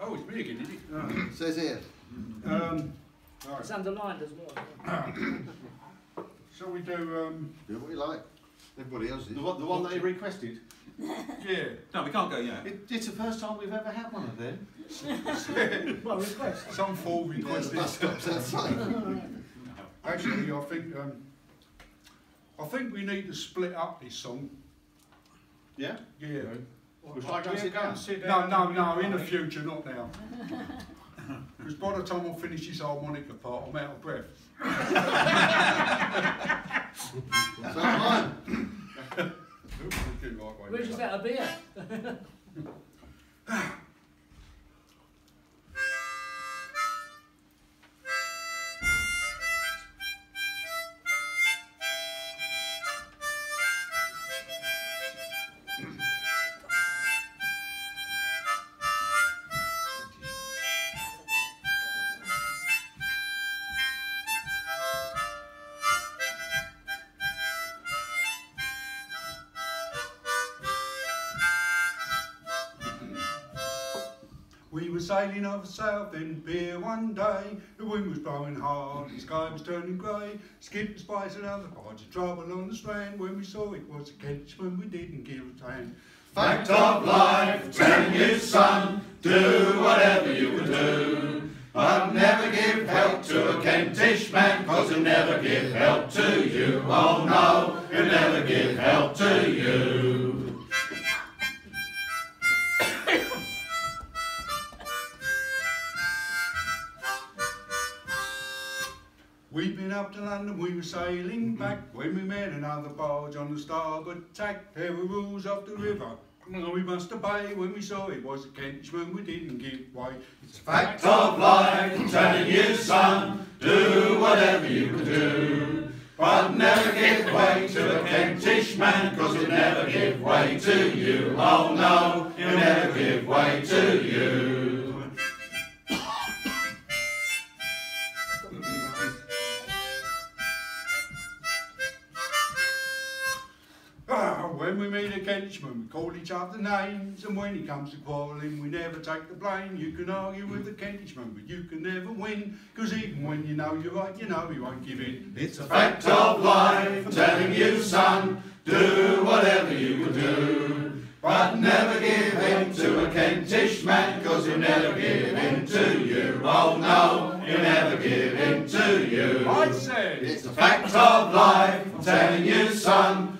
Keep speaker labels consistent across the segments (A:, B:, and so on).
A: Oh, it's me again, isn't it? Oh.
B: Says here.
A: Um,
C: It's underlined as well.
A: Shall we do, um,
B: Do what you like. Everybody else is.
D: The one, the one that he requested.
A: yeah,
E: No, we can't go yet.
D: It, it's the first time we've ever had one of them.
C: Well, request.
A: some full
B: Yeah,
A: requested.
B: stops outside.
A: Actually, I think, um, I think we need to split up this song.
D: Yeah?
A: Yeah.
D: Well, shall I go and
A: Yeah,
D: sit
A: go and
D: down?
A: sit down. No, no, no, in the future, not now. Because by the time I finish this harmonica part, I'm out of breath.
B: So am I.
C: Where's just out a beer?
A: We were sailing off Southend Pier one day. The wind was blowing hard, the sky was turning grey. Skip the spice and other parts of trouble on the strand. When we saw it was a Kentish man, we didn't give a hand.
F: Fact of life, telling you son, do whatever you can do. But never give help to a Kentish man, cause he'll never give help to you. Oh no, he'll never give help to you.
A: We'd been up to London, we were sailing mm-hmm. back when we met another barge on the starboard tack. There were rules of the mm-hmm. river. and We must obey when we saw it was a Kentish man, we didn't give way. It's a
F: Fact of life, telling you son, do whatever you can do. But never give way to a Kentish man, cause he'll never give way to you. Oh no, he'll never give way to you.
A: When we meet a Kentish man, we call each other names, and when he comes to quarrelling, we never take the blame. You can argue with the Kentishman, but you can never win, because even when you know you're right, you know he won't give in.
F: It's a fact of life, I'm telling you son, do whatever you can do. But never give in to a Kentish man, cause he'll never give in to you. Oh no, he'll never give in to you.
A: I said,
F: It's a fact of life, I'm telling you son,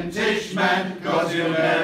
F: Kentish man, cause never